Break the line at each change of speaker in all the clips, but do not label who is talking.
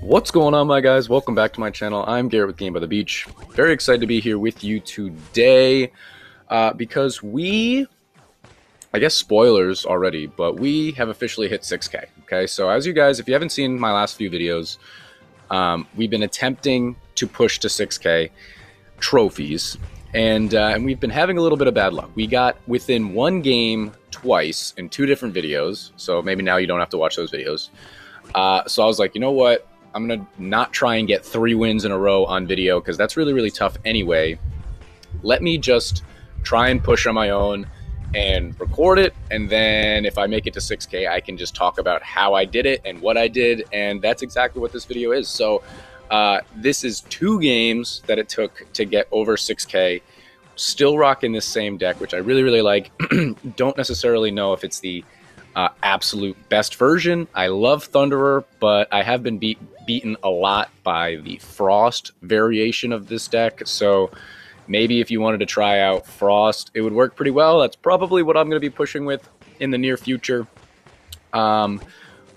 What's going on, my guys? Welcome back to my channel. I'm Garrett with Game by the Beach. Very excited to be here with you today uh, because we, I guess spoilers already, but we have officially hit 6K. Okay, so as you guys, if you haven't seen my last few videos, um, we've been attempting to push to 6K trophies, and uh, and we've been having a little bit of bad luck. We got within one game twice in two different videos, so maybe now you don't have to watch those videos. Uh, so I was like, you know what? I'm gonna not try and get three wins in a row on video because that's really really tough anyway. Let me just try and push on my own and record it, and then if I make it to 6K, I can just talk about how I did it and what I did, and that's exactly what this video is. So uh, this is two games that it took to get over 6K. Still rocking this same deck, which I really really like. Don't necessarily know if it's the uh, absolute best version. I love Thunderer, but I have been beat, beaten a lot by the Frost variation of this deck. So maybe if you wanted to try out Frost, it would work pretty well. That's probably what I'm going to be pushing with in the near future. Um,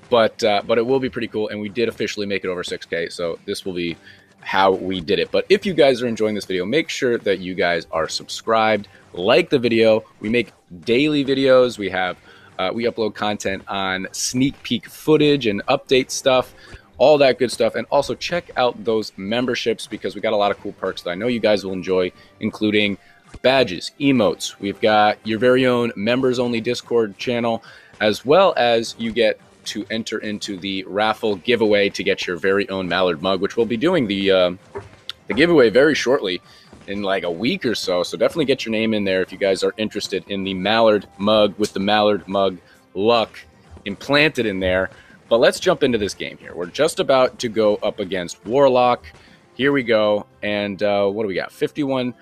but uh, but it will be pretty cool, and we did officially make it over 6K. So this will be how we did it. But if you guys are enjoying this video, make sure that you guys are subscribed, like the video. We make daily videos. We have uh, we upload content on sneak peek footage and update stuff, all that good stuff. And also check out those memberships because we got a lot of cool perks that I know you guys will enjoy, including badges, emotes. We've got your very own members only Discord channel, as well as you get to enter into the raffle giveaway to get your very own Mallard mug, which we'll be doing the uh, the giveaway very shortly in like a week or so. So definitely get your name in there if you guys are interested in the Mallard mug with the Mallard mug luck implanted in there. But let's jump into this game here. We're just about to go up against Warlock. Here we go. And uh, what do we got? 51.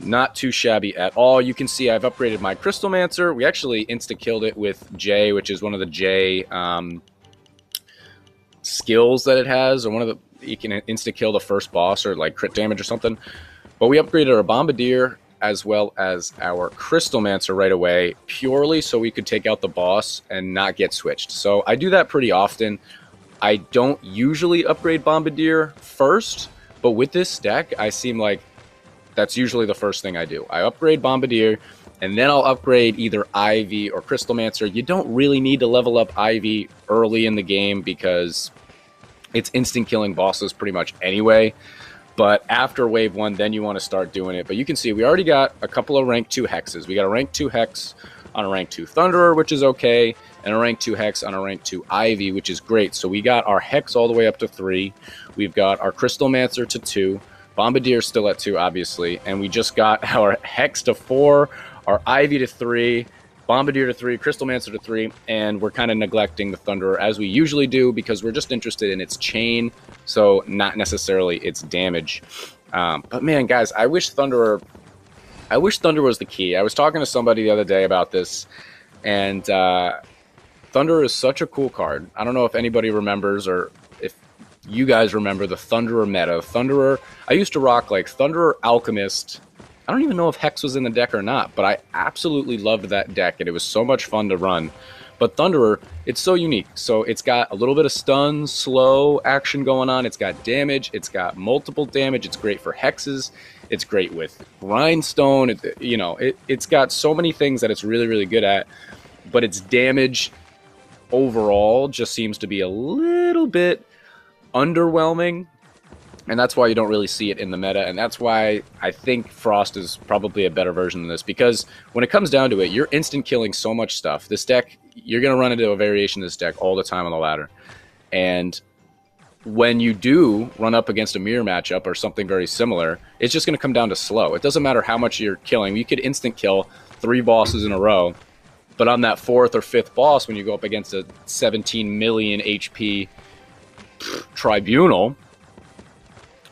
Not too shabby at all. You can see I've upgraded my Crystalmancer. We actually insta-killed it with J, which is one of the J um, skills that it has, or one of the you can insta kill the first boss or like crit damage or something. But we upgraded our Bombardier as well as our Crystalmancer right away, purely so we could take out the boss and not get switched. So I do that pretty often. I don't usually upgrade Bombardier first, but with this deck, I seem like that's usually the first thing I do. I upgrade Bombardier, and then I'll upgrade either Ivy or Crystalmancer. You don't really need to level up Ivy early in the game because it's instant killing bosses pretty much anyway. But after wave one, then you want to start doing it. But you can see we already got a couple of rank two hexes. We got a rank two hex on a rank two Thunderer, which is okay, and a rank two hex on a rank two Ivy, which is great. So we got our hex all the way up to three. We've got our Crystalmancer to two. Bombardier still at two, obviously. And we just got our hex to four, our Ivy to three, Bombardier to three, Crystalmancer to three, and we're kind of neglecting the Thunderer as we usually do because we're just interested in its chain, so not necessarily its damage. Um, but man, guys, I wish Thunderer, I wish Thunder was the key. I was talking to somebody the other day about this, and uh, Thunder is such a cool card. I don't know if anybody remembers or if you guys remember the Thunderer meta. Thunderer, I used to rock like Thunderer Alchemist I don't even know if Hex was in the deck or not, but I absolutely loved that deck and it was so much fun to run. But Thunderer, it's so unique. So it's got a little bit of stun, slow action going on. It's got damage. It's got multiple damage. It's great for hexes. It's great with grindstone. It, you know, it, it's got so many things that it's really, really good at. But its damage overall just seems to be a little bit underwhelming and that's why you don't really see it in the meta and that's why i think frost is probably a better version than this because when it comes down to it you're instant killing so much stuff. This deck you're going to run into a variation of this deck all the time on the ladder. And when you do run up against a mirror matchup or something very similar it's just going to come down to slow. It doesn't matter how much you're killing. You could instant kill three bosses in a row but on that fourth or fifth boss when you go up against a 17 million hp tribunal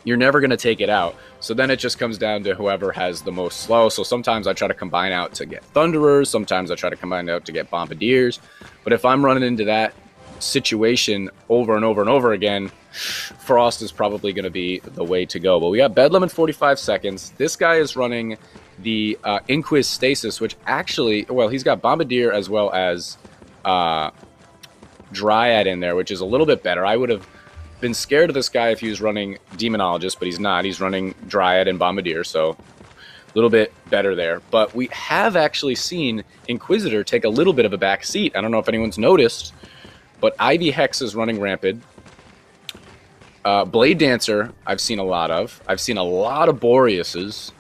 you're never going to take it out. So then it just comes down to whoever has the most slow. So sometimes I try to combine out to get Thunderers. Sometimes I try to combine out to get Bombardiers. But if I'm running into that situation over and over and over again, Frost is probably going to be the way to go. But we got Bedlam in 45 seconds. This guy is running the uh, Inquis Stasis, which actually, well, he's got Bombardier as well as uh, Dryad in there, which is a little bit better. I would have been scared of this guy if he was running Demonologist, but he's not. He's running Dryad and Bombardier, so a little bit better there. But we have actually seen Inquisitor take a little bit of a back seat. I don't know if anyone's noticed, but Ivy Hex is running rampant. Uh, Blade Dancer, I've seen a lot of. I've seen a lot of Boreases.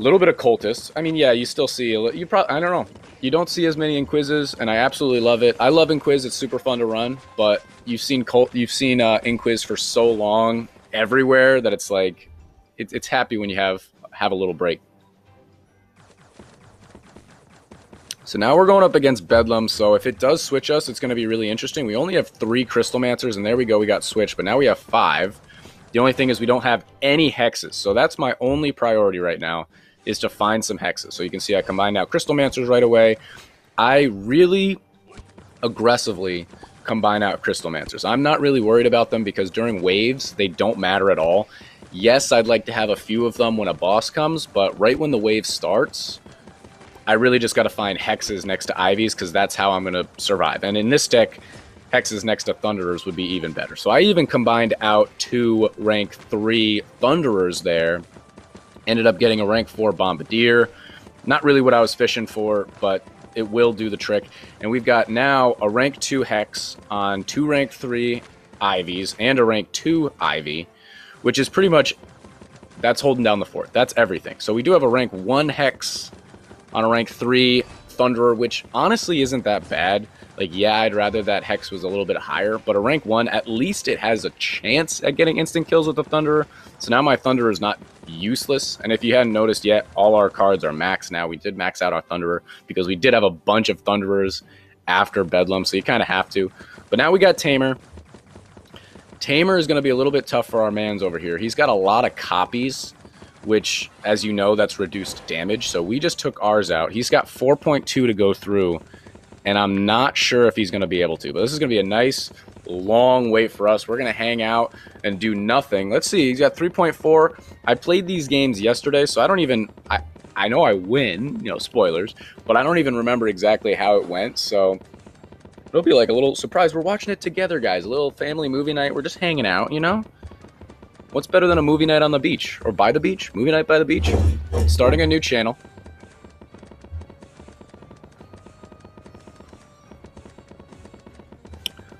A little bit of Cultists. I mean, yeah, you still see. You probably. I don't know. You don't see as many Inquises, and I absolutely love it. I love Inquis. It's super fun to run, but you've seen Cult. You've seen uh, Inquis for so long everywhere that it's like, it, it's happy when you have have a little break. So now we're going up against Bedlam. So if it does switch us, it's going to be really interesting. We only have three Crystal Crystalmancers, and there we go. We got switched, but now we have five. The only thing is we don't have any hexes. So that's my only priority right now is to find some hexes. So you can see I combined out Crystalmancers right away. I really aggressively combine out Crystalmancers. I'm not really worried about them because during waves, they don't matter at all. Yes, I'd like to have a few of them when a boss comes, but right when the wave starts, I really just got to find hexes next to Ivies because that's how I'm going to survive. And in this deck, hexes next to Thunderers would be even better. So I even combined out two rank 3 Thunderers there. Ended up getting a rank 4 Bombardier. Not really what I was fishing for, but it will do the trick. And we've got now a rank 2 Hex on two rank 3 Ivies and a rank 2 Ivy, which is pretty much, that's holding down the fort. That's everything. So we do have a rank 1 Hex on a rank 3 Thunderer, which honestly isn't that bad. Like, yeah, I'd rather that Hex was a little bit higher, but a rank 1, at least it has a chance at getting instant kills with the Thunderer. So now my Thunderer is not useless. And if you hadn't noticed yet, all our cards are max now. We did max out our Thunderer because we did have a bunch of Thunderers after Bedlam, so you kind of have to. But now we got Tamer. Tamer is going to be a little bit tough for our mans over here. He's got a lot of copies which, as you know, that's reduced damage. So we just took ours out. He's got 4.2 to go through, and I'm not sure if he's going to be able to. But this is going to be a nice, long wait for us. We're going to hang out and do nothing. Let's see. He's got 3.4. I played these games yesterday, so I don't even... I, I know I win, you know, spoilers, but I don't even remember exactly how it went. So it'll be like a little surprise. We're watching it together, guys. A little family movie night. We're just hanging out, you know? What's better than a movie night on the beach or by the beach? Movie night by the beach. Starting a new channel.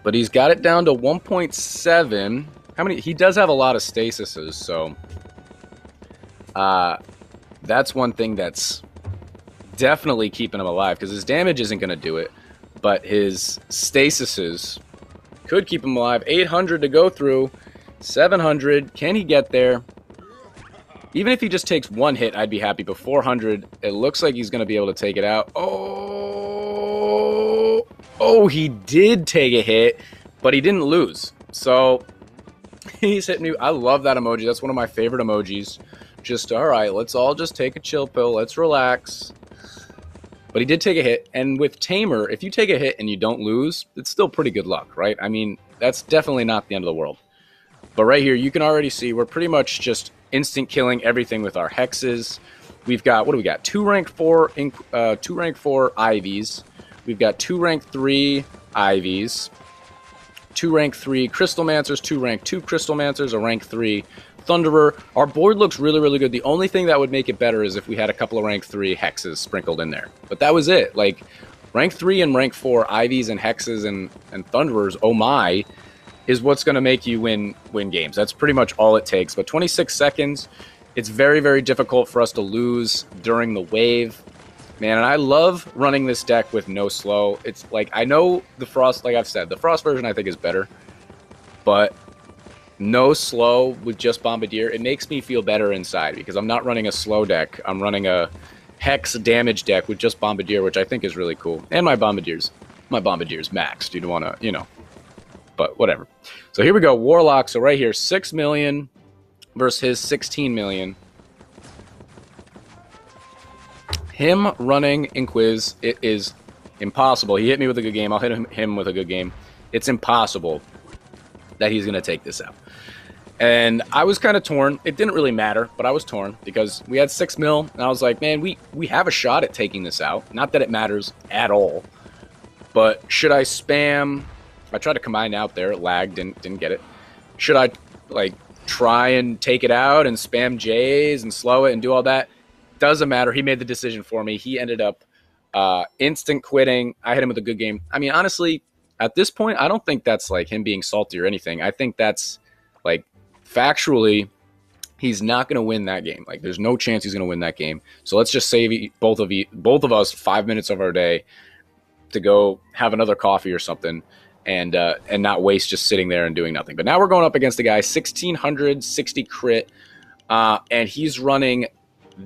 But he's got it down to 1.7. How many? He does have a lot of stasises, so uh, that's one thing that's definitely keeping him alive because his damage isn't going to do it, but his stasises could keep him alive. 800 to go through. 700. Can he get there? Even if he just takes one hit, I'd be happy. But 400, it looks like he's going to be able to take it out. Oh, oh, he did take a hit, but he didn't lose. So he's hitting me. I love that emoji. That's one of my favorite emojis. Just, all right, let's all just take a chill pill. Let's relax. But he did take a hit. And with Tamer, if you take a hit and you don't lose, it's still pretty good luck, right? I mean, that's definitely not the end of the world. But right here, you can already see we're pretty much just instant killing everything with our hexes. We've got, what do we got? Two rank four, uh, two rank four Ivies. We've got two rank three Ivies. Two rank three Crystalmancers, two rank two Crystalmancers, a rank three Thunderer. Our board looks really, really good. The only thing that would make it better is if we had a couple of rank three hexes sprinkled in there. But that was it. Like, rank three and rank four Ivies and hexes and, and Thunderers, oh my, is what's going to make you win win games. That's pretty much all it takes. But 26 seconds, it's very very difficult for us to lose during the wave. Man, and I love running this deck with no slow. It's like I know the frost, like I've said, the frost version I think is better, but no slow with just bombardier. It makes me feel better inside because I'm not running a slow deck. I'm running a hex damage deck with just bombardier, which I think is really cool. And my bombardiers, my bombardiers maxed. You want to, you know, but whatever. So here we go, Warlock. So right here, 6 million versus his 16 million. Him running Inquis, it is impossible. He hit me with a good game. I'll hit him with a good game. It's impossible that he's going to take this out. And I was kind of torn. It didn't really matter, but I was torn because we had six mil, and I was like, man, we we have a shot at taking this out. Not that it matters at all, but should I spam I tried to combine out there, lagged, didn't didn't get it. Should I like try and take it out and spam J's and slow it and do all that? Doesn't matter. He made the decision for me. He ended up uh, instant quitting. I hit him with a good game. I mean, honestly, at this point, I don't think that's like him being salty or anything. I think that's like factually, he's not going to win that game. Like, there's no chance he's going to win that game. So let's just save both of you, both of us, five minutes of our day to go have another coffee or something, and uh, and not waste just sitting there and doing nothing. But now we're going up against a guy 1660 crit, uh, and he's running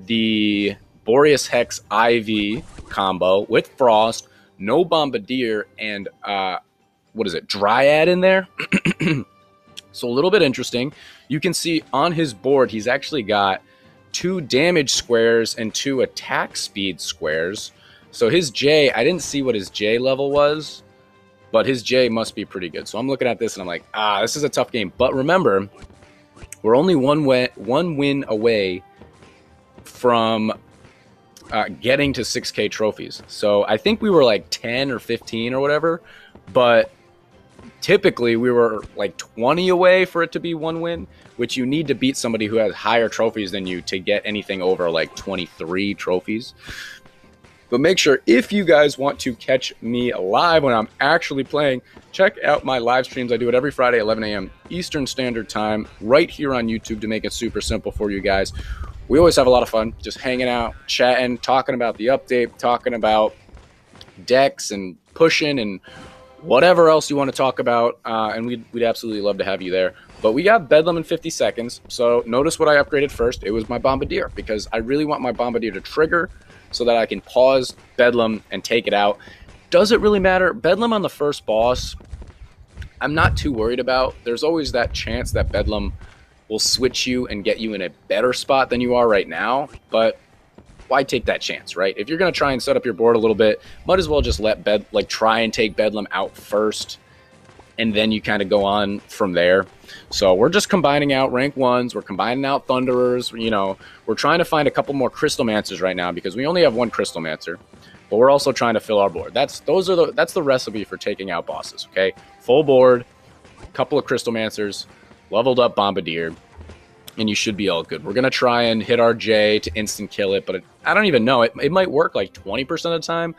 the Boreas Hex Ivy combo with Frost, no Bombardier, and uh, what is it, Dryad in there. so a little bit interesting. You can see on his board, he's actually got two damage squares and two attack speed squares. So his J, I didn't see what his J level was, but his J must be pretty good. So I'm looking at this and I'm like, ah, this is a tough game. But remember, we're only one way, one win away from uh, getting to 6K trophies. So I think we were like 10 or 15 or whatever, but typically we were like 20 away for it to be one win, which you need to beat somebody who has higher trophies than you to get anything over like 23 trophies. But make sure if you guys want to catch me live when I'm actually playing, check out my live streams. I do it every Friday, 11 a.m. Eastern Standard Time, right here on YouTube to make it super simple for you guys we always have a lot of fun just hanging out, chatting, talking about the update, talking about decks and pushing and whatever else you want to talk about. Uh, and we'd, we'd absolutely love to have you there. But we got Bedlam in 50 seconds. So notice what I upgraded first. It was my Bombardier because I really want my Bombardier to trigger so that I can pause Bedlam and take it out. Does it really matter? Bedlam on the first boss, I'm not too worried about. There's always that chance that Bedlam will switch you and get you in a better spot than you are right now. But why take that chance, right? If you're going to try and set up your board a little bit, might as well just let Bed like try and take Bedlam out first, and then you kind of go on from there. So we're just combining out rank ones. We're combining out Thunderers. You know, we're trying to find a couple more Crystalmancers right now because we only have one Crystalmancer, but we're also trying to fill our board. That's those are the that's the recipe for taking out bosses. Okay, full board, couple of Crystalmancers, leveled up Bombardier, and you should be all good. We're to try and hit our J to instant kill it, but it, I don't even know. It, it might work like 20% of the time,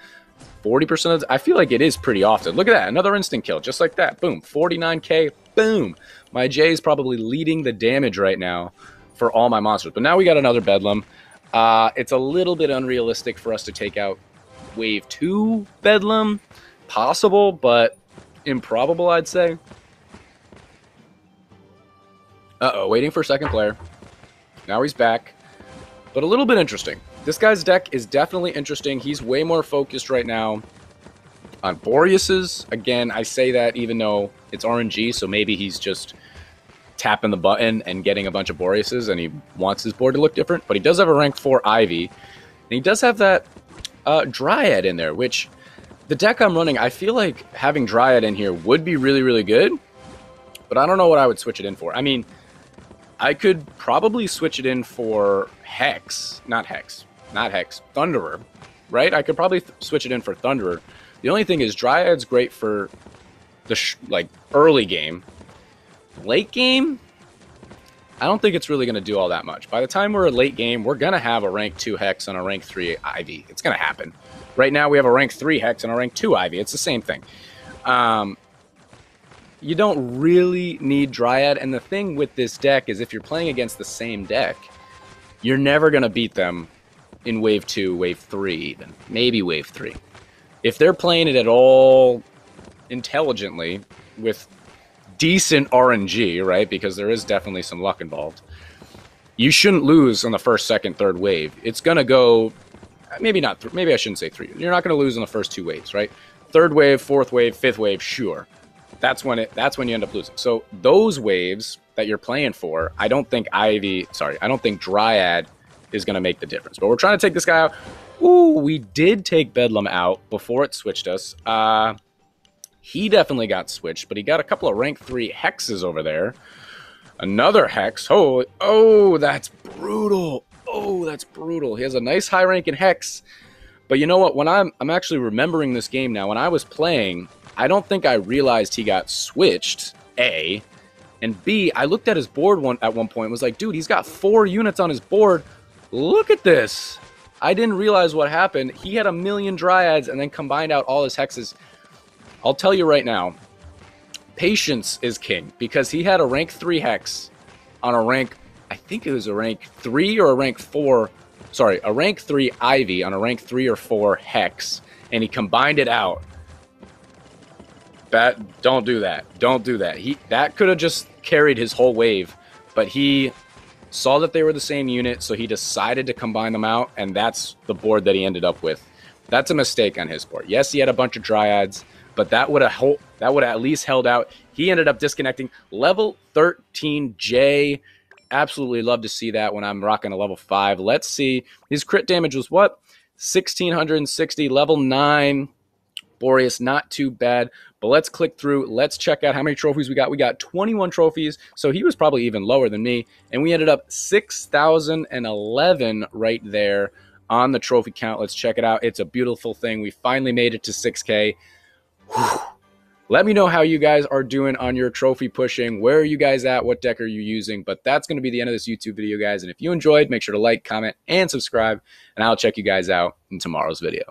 40% of the I feel like it is pretty often. Look at that. Another instant kill, just like that. Boom. 49k. Boom. My J is probably leading the damage right now for all my monsters. But now we got another Bedlam. Uh, it's a little bit unrealistic for us to take out Wave 2 Bedlam. Possible, but improbable, I'd say. Uh oh, waiting for second player. Now he's back. But a little bit interesting. This guy's deck is definitely interesting. He's way more focused right now on Boreas's. Again, I say that even though it's RNG, so maybe he's just tapping the button and getting a bunch of Boreas's and he wants his board to look different. But he does have a rank 4 Ivy. And he does have that uh, Dryad in there, which the deck I'm running, I feel like having Dryad in here would be really, really good. But I don't know what I would switch it in for. I mean, I could probably switch it in for Hex, not Hex, not Hex, Thunderer, right? I could probably switch it in for Thunderer. The only thing is Dryad's great for the like early game. Late game, I don't think it's really going to do all that much. By the time we're a late game, we're going to have a rank 2 Hex and a rank 3 Ivy. It's going to happen. Right now, we have a rank 3 Hex and a rank 2 Ivy. It's the same thing. Um, you don't really need Dryad. And the thing with this deck is if you're playing against the same deck, you're never going to beat them in wave two, wave three, even maybe wave three. If they're playing it at all intelligently with decent RNG, right? Because there is definitely some luck involved. You shouldn't lose on the first, second, third wave. It's going to go, maybe not, maybe I shouldn't say three. You're not going to lose on the first two waves, right? Third wave, fourth wave, fifth wave, sure that's when it that's when you end up losing. So those waves that you're playing for, I don't think Ivy, sorry, I don't think Dryad is going to make the difference. But we're trying to take this guy out. Ooh, we did take Bedlam out before it switched us. Uh, he definitely got switched, but he got a couple of rank three hexes over there. Another hex. Oh, oh, that's brutal. Oh, that's brutal. He has a nice high rank in hex. But you know what? When I'm I'm actually remembering this game now, when I was playing, I don't think I realized he got switched. A, and B, I looked at his board one at one point. Was like, dude, he's got four units on his board. Look at this. I didn't realize what happened. He had a million dryads and then combined out all his hexes. I'll tell you right now, patience is king because he had a rank three hex on a rank, I think it was a rank three or a rank four. Sorry, a rank three Ivy on a rank three or four hex, and he combined it out. That don't do that. Don't do that. He that could have just carried his whole wave, but he saw that they were the same unit, so he decided to combine them out, and that's the board that he ended up with. That's a mistake on his board. Yes, he had a bunch of dryads, but that would have that would at least held out. He ended up disconnecting level 13J. Absolutely love to see that when I'm rocking a level five. Let's see. His crit damage was what? 1660, level nine. Boreas, not too bad. But let's click through. Let's check out how many trophies we got. We got 21 trophies, so he was probably even lower than me. And we ended up 6,011 right there on the trophy count. Let's check it out. It's a beautiful thing. We finally made it to 6K. Whew. Let me know how you guys are doing on your trophy pushing. Where are you guys at? What deck are you using? But that's going to be the end of this YouTube video, guys. And if you enjoyed, make sure to like, comment, and subscribe. And I'll check you guys out in tomorrow's video.